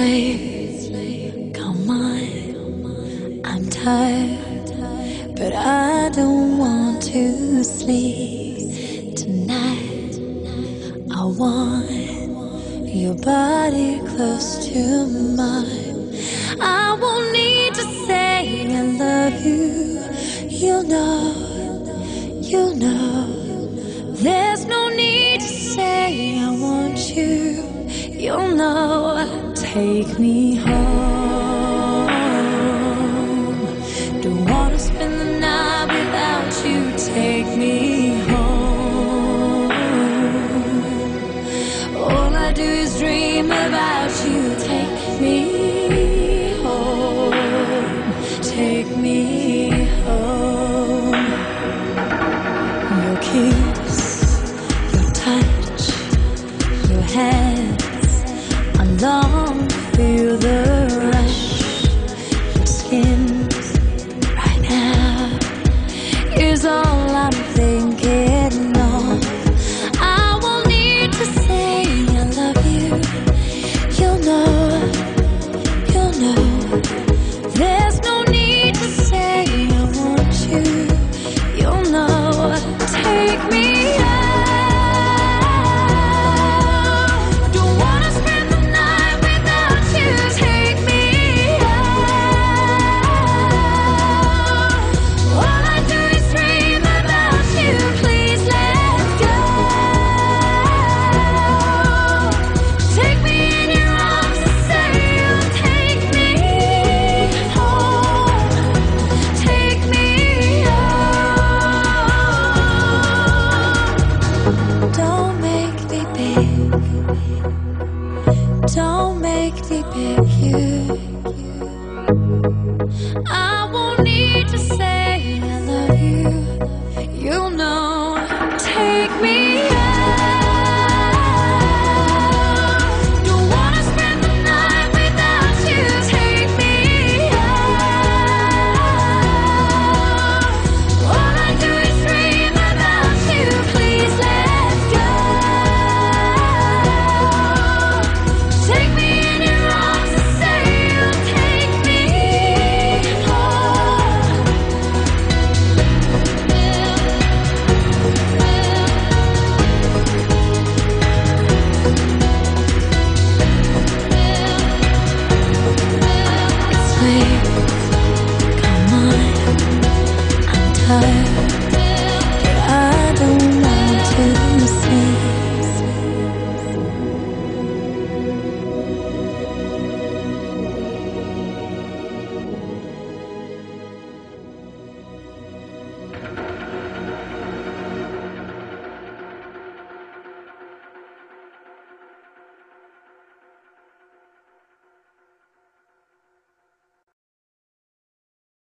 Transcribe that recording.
late. Come on, I'm tired, but I don't want to sleep tonight. I want your body close to mine. I won't need to say I love you. You'll know, you'll know. There's no need to say I want you. You'll know. Take me home. Don't wanna spend the night without you. Take me home. All I do is dream about you. Take me To feel the rush. Your skin right now is all I'm thinking Don't make me beg you. I won't